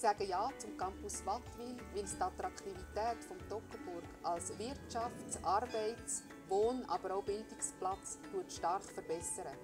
sagen Ja zum Campus Wattwil, weil es die Attraktivität von Toggenburg als Wirtschafts-, Arbeits-, Wohn-, aber auch Bildungsplatz stark verbessern.